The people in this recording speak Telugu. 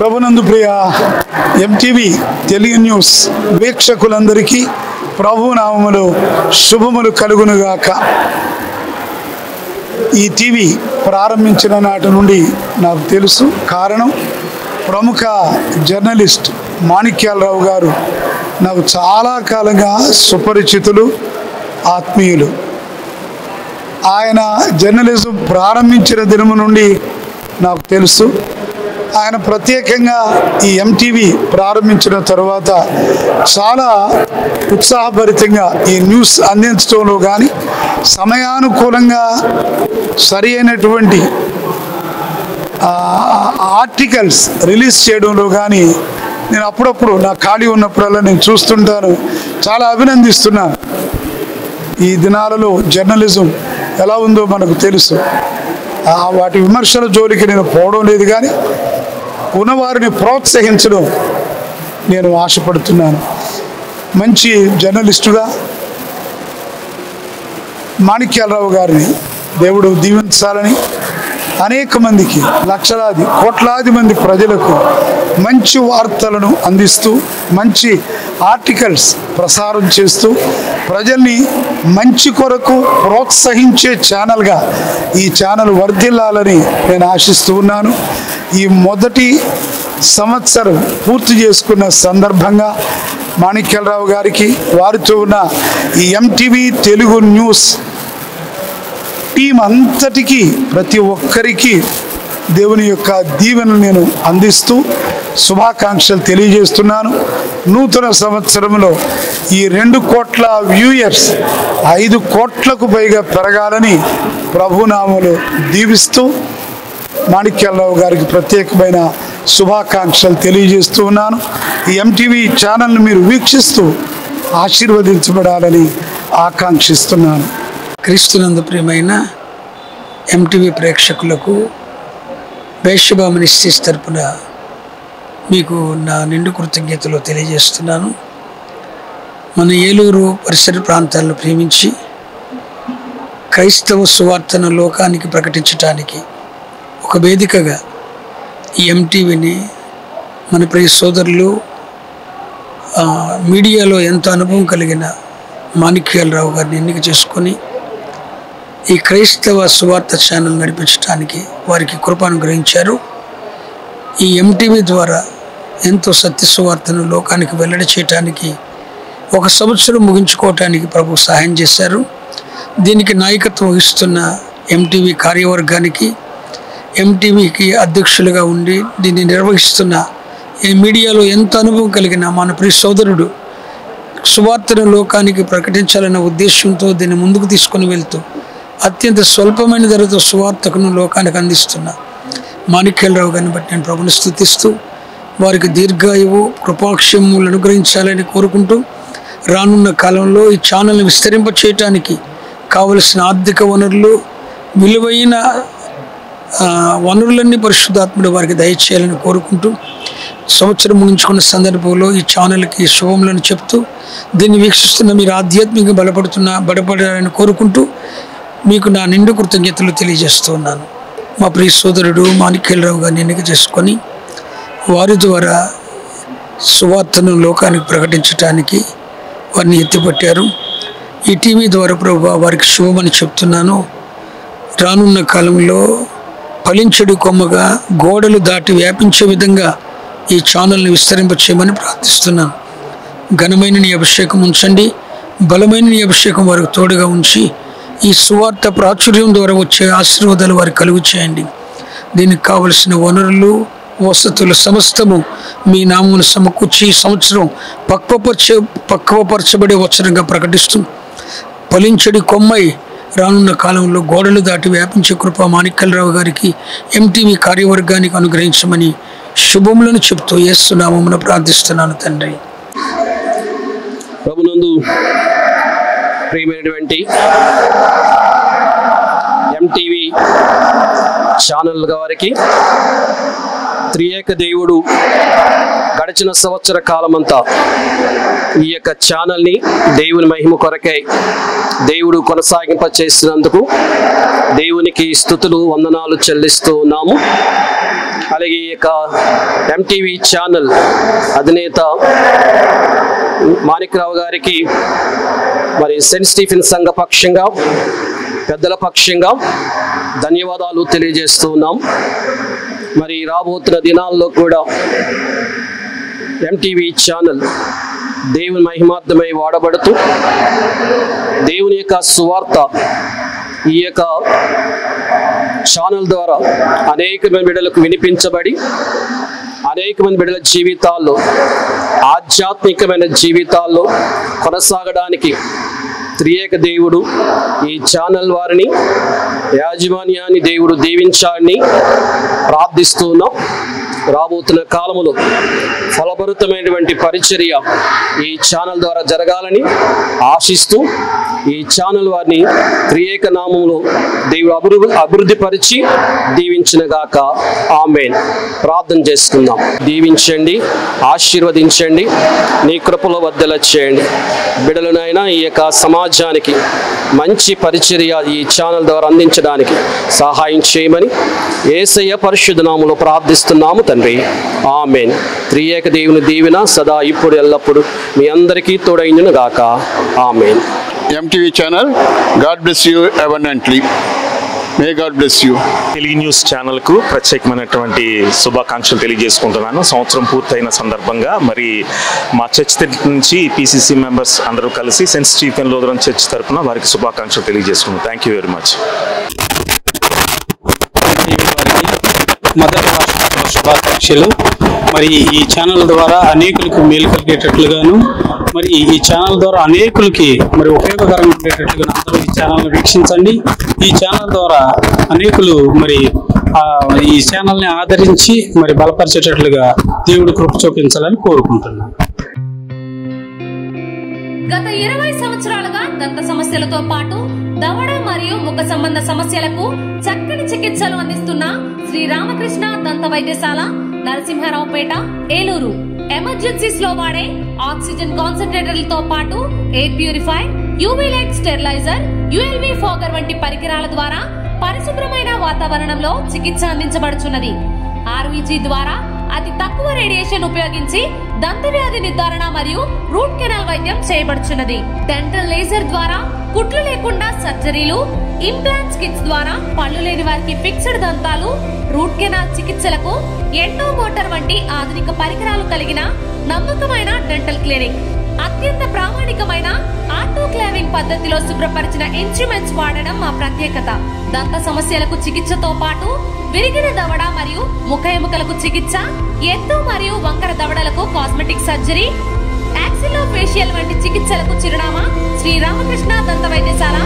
ప్రభునందు ప్రియ ఎంటీవీ తెలుగు న్యూస్ వీక్షకులందరికీ ప్రభు నామములు శుభములు కలుగునుగాక. ఈ టీవీ ప్రారంభించిన నాటి నుండి నాకు తెలుసు కారణం ప్రముఖ జర్నలిస్ట్ మాణిక్యాలరావు గారు నాకు చాలా కాలంగా సుపరిచితులు ఆత్మీయులు. ఆయన జర్నలిజం ప్రారంభించిన దినము నుండి నాకు తెలుసు. ఆయన ప్రత్యేకంగా ఈ ఎంటీవీ ప్రారంభించిన తర్వాత చాలా ఉత్సాహభరితంగా ఈ న్యూస్ అందించడంలో కానీ సమయానుకూలంగా సరి అయినటువంటి ఆర్టికల్స్ రిలీజ్ చేయడంలో కానీ నేను అప్పుడప్పుడు నా ఖాళీ ఉన్నప్పుడల్లా నేను చూస్తుంటాను. చాలా అభినందిస్తున్నాను ఈ దినాలలో జర్నలిజం ఎలా ఉందో మనకు తెలుసు. వాటి విమర్శల జోలికి నేను పోవడం లేదు కానీ ఉన్నవారిని ప్రోత్సహించడం నేను ఆశపడుతున్నాను. మంచి జర్నలిస్టుగా మాణిక్యాలరావు గారిని దేవుడు దీవించాలని అనేక మందికి లక్షలాది కోట్లాది మంది ప్రజలకు మంచి వార్తలను అందిస్తూ మంచి ఆర్టికల్స్ ప్రసారం చేస్తూ ప్రజల్ని మంచి కొరకు ప్రోత్సహించే ఛానల్గా ఈ ఛానల్ వర్ధిల్లాలని నేను ఆశిస్తూ ఉన్నాను. ఈ మొదటి సంవత్సరం పూర్తి చేసుకున్న సందర్భంగా మాణిక్యాలరావు గారికి వారితో ఉన్న ఈ ఎంటీవీ తెలుగు న్యూస్ టీం అంతటికీ ప్రతి ఒక్కరికి దేవుని యొక్క దీవెనలు నేను అందిస్తూ శుభాకాంక్షలు తెలియజేస్తున్నాను. నూతన సంవత్సరంలో ఈ రెండు కోట్ల వ్యూయర్స్ ఐదు కోట్లకు పైగా పెరగాలని ప్రభునామలు దీవిస్తూ మాణిక్యాలరావు గారికి ప్రత్యేకమైన శుభాకాంక్షలు తెలియజేస్తూ ఉన్నాను. ఈ ఎంటీవీ ఛానల్ను మీరు వీక్షిస్తూ ఆశీర్వదించబడాలని ఆకాంక్షిస్తున్నాను. క్రీస్తునందు ప్రియమైన ఎంటీవీ ప్రేక్షకులకు వేషభా మినిస్ట్రీస్ తరపున మీకు నా నిండు కృతజ్ఞతలు తెలియజేస్తున్నాను. మన ఏలూరు పరిసర ప్రాంతాలను ప్రేమించి క్రైస్తవ సువార్తను లోకానికి ప్రకటించటానికి ఒక వేదికగా ఈ ఎంటీవీని మన ప్రియ సోదరులు మీడియాలో ఎంతో అనుభవం కలిగిన మాణిక్యాలరావు గారిని ఎన్నిక చేసుకొని ఈ క్రైస్తవ సువార్త ఛానల్ నడిపించడానికి వారికి కృపానుగ్రహించారు. ఈ ఎంటీవీ ద్వారా ఎంతో సత్య సువార్తను లోకానికి వెల్లడి చేయటానికి ఒక సంవత్సరం ముగించుకోవటానికి ప్రభు సహాయం చేశారు. దీనికి నాయకత్వం వహిస్తున్న ఎంటీవీ కార్యవర్గానికి ఎంటీవీకి అధ్యక్షులుగా ఉండి దీన్ని నిర్వహిస్తున్న ఈ మీడియాలో ఎంత అనుభవం కలిగిన మన ప్రియ సోదరుడు సువార్తను లోకానికి ప్రకటించాలన్న ఉద్దేశంతో దీన్ని ముందుకు తీసుకొని వెళ్తూ అత్యంత స్వల్పమైన ధరతో సువార్తకును లోకానికి అందిస్తున్న మాణిక్యాలరావు గారిని బట్టి నేను ప్రభుని స్థుతిస్తూ వారికి దీర్ఘాయువు కృపాక్షములు అనుగ్రహించాలని కోరుకుంటూ రానున్న కాలంలో ఈ ఛానల్ని విస్తరింప చేయటానికి కావలసిన ఆర్థిక వనరులు విలువైన వనరులన్నీ పరిశుద్ధాత్ముడు వారికి దయచేయాలని కోరుకుంటూ సంవత్సరం ముగించుకున్న సందర్భంలో ఈ ఛానల్కి శుభములను చెప్తూ దీన్ని వీక్షిస్తున్న మీరు ఆధ్యాత్మికంగా బలపడుతున్న బలపడాలని కోరుకుంటూ మీకు నా నిండు కృతజ్ఞతలు తెలియజేస్తూ ఉన్నాను. మా ప్రియ సోదరుడు మాణిక్యలరావు గారిని ఎన్నిక చేసుకొని వారి ద్వారా సువార్తను లోకానికి ప్రకటించటానికి వారిని ఎత్తిపట్టారు. ఈ టీవీ ద్వారా ప్రభు వారికి శుభమని చెప్తున్నాను. రానున్న కాలంలో ఫలించడు కొమ్మగా గోడలు దాటి వ్యాపించే విధంగా ఈ ఛానల్ని విస్తరింపచేయమని ప్రార్థిస్తున్నాను. ఘనమైన నీ అభిషేకం ఉంచండి. బలమైన నీ అభిషేకం వారికి తోడుగా ఉంచి ఈ సువార్త ప్రాచుర్యం ద్వారా వచ్చే ఆశీర్వాదాలు వారికి కలుగు చేయండి. దీనికి కావలసిన వనరులు వసతులు సమస్తము మీ నామమును సమకూర్చి ఈ సంవత్సరం పక్వపరచ పక్వపరచబడే వచ్చరంగా ప్రకటిస్తూ ఫలించడి కొమ్మై రానున్న కాలంలో గోడలు దాటి వ్యాపించే కృప మాణిక్యలరావు గారికి ఎంటీవీ కార్యవర్గానికి అనుగ్రహించమని శుభములను చెప్తూ ఏసునామమున ప్రార్థిస్తున్నాను తండ్రి. ప్రభునందు ప్రియమైనటువంటి ఎంటీవీ ఛానల్ వారికి త్రియేక దేవుడు గడిచిన సంవత్సర కాలమంతా ఈ యొక్క ఛానల్ని దేవుని మహిమ కొరకై దేవుడు కొనసాగింప చేసినందుకు దేవునికి స్థుతులు వందనాలు చెల్లిస్తూ ఉన్నాము. అలాగే ఈ యొక్క ఎంటీవీ ఛానల్ అధినేత మాణిక్రావు గారికి మరి సెంట్ స్టీఫెన్ సంఘ పక్షంగా పెద్దల పక్షంగా ధన్యవాదాలు తెలియజేస్తూ ఉన్నాం. మరి రాబోతున్న దినాల్లో కూడా ఎంటీవీ ఛానల్ దేవుని మహిమార్థమై వాడబడుతూ దేవుని యొక్క సువార్త ఈ యొక్క ఛానల్ ద్వారా అనేక మంది బిడ్డలకు వినిపించబడి అనేక మంది బిడ్డల జీవితాల్లో ఆధ్యాత్మికమైన జీవితాల్లో కొనసాగడానికి త్రియేక దేవుడు ఈ ఛానల్ వారిని యాజమాన్యాన్ని దేవుడు దీవించాలని ప్రార్థిస్తున్నాం. రాబోతున్న కాలములో ఫలభరితమైనటువంటి పరిచర్య ఈ ఛానల్ ద్వారా జరగాలని ఆశిస్తూ ఈ ఛానల్ వారిని త్రియేక నామంలో దేవుడు అభివృద్ధి అభివృద్ధి పరిచి దీవించిన గాక. ఆమెన్. ప్రార్థన చేసుకుందాం దీవించండి ఆశీర్వదించండి నీ కృపల వద్దల చేయండి. బిడలనైనా ఈ యొక్క సమాజానికి మంచి పరిచర్య ఈ ఛానల్ ద్వారా అందించడానికి సహాయం చేయమని ఏసయ్య పరిశుద్ధనాములు ప్రార్థిస్తున్నాము తండ్రి. ఆమెన్. త్రియేక దేవుని దీవెన సదా ఇప్పుడు ఎల్లప్పుడు మీ అందరికీ తోడైందును గాక. Amen. MTV channel. God bless you abundantly. May God bless you. తెలుగు న్యూస్ ఛానల్కు ప్రత్యేకమైనటువంటి శుభాకాంక్షలు తెలియజేసుకుంటున్నాను సంవత్సరం పూర్తయిన సందర్భంగా మరి మా చర్చ్ నుంచి పీసీసీ మెంబర్స్ అందరూ కలిసి సెంట్ స్టీఫెన్ లోదరం చర్చ్ తరపున వారికి శుభాకాంక్షలు తెలియజేసుకున్నాను థ్యాంక్ యూ వెరీ మచ్ మొదటి శుభాకాంక్షలు మరి ఈ ఛానల్ ద్వారా అనేకులకు మేలు కలిగేటట్లుగాను మరి ఈ ఛానల్ ద్వారా అనేకులకి మరి ఉపయోగకరంగా ఉండేటట్లుగా అందరూ ఈ ఛానల్ వీక్షించండి. ఈ ఛానల్ ద్వారా అనేకులు మరి ఈ ఛానల్ని ఆదరించి మరి బలపరిచేటట్లుగా దేవుడు కృప చూపించాలని కోరుకుంటున్నాను. గత ఇరవై సంవత్సరాలుగా దంత సమస్యలతో పాటు దవడ మరియు ముఖ సంబంధ సమస్యలకు చక్కని చికిత్సలు అందిస్తున్న శ్రీ రామకృష్ణ దంత వైద్యశాల నరసింహారావుపేట ఏలూరు. ఎమర్జెన్సీస్లో వాడే ఆక్సిజన్ కాన్సన్ట్రేటర్లతో పాటు air purify UV light sterilizer ULV fogger వంటి పరికరాల ద్వారా పరిశుభ్రమైన వాతావరణంలో చికిత్స అందించబడుచున్నది. ఆర్వీజీ ద్వారా అతి తక్కువ రేడియేషన్ ఉపయోగించి దంత వ్యాధి నిర్ధారణ మరియు రూట్ కెనాల్ వైద్యం చేయబడుచున్నది. డెంటల్ లేజర్ ద్వారా కుట్లు లేకుండా సర్జరీలు ఇంప్లాంట్స్ కిట్స్ ద్వారా పళ్ళు లేని వారికి ఫిక్స్డ్ దంతాలు రూట్ కెనాల్ చికిత్సలకు ఎండో మోటార్ వంటి ఆధునిక పరికరాలు కలిగిన నమ్మకమైన డెంటల్ క్లినిక్. అత్యంత ప్రామాణికమైన ఆటోక్లేవింగ్ పద్ధతిలో శుభ్రపరిచిన ఇన్స్ట్రుమెంట్స్ వాడడం మా ప్రత్యేకత. దంత సమస్యలకు చికిత్సతో పాటు విరిగిన దవడ మరియు ముఖ ఎముకలకు చికిత్స ఎత్తు మరియు వంకర దవడలకు కాస్మెటిక్ సర్జరీ యాక్సిలో ఫేషియల్ వంటి చికిత్సలకు చిరునామా శ్రీ రామకృష్ణ దంత వైద్యశాల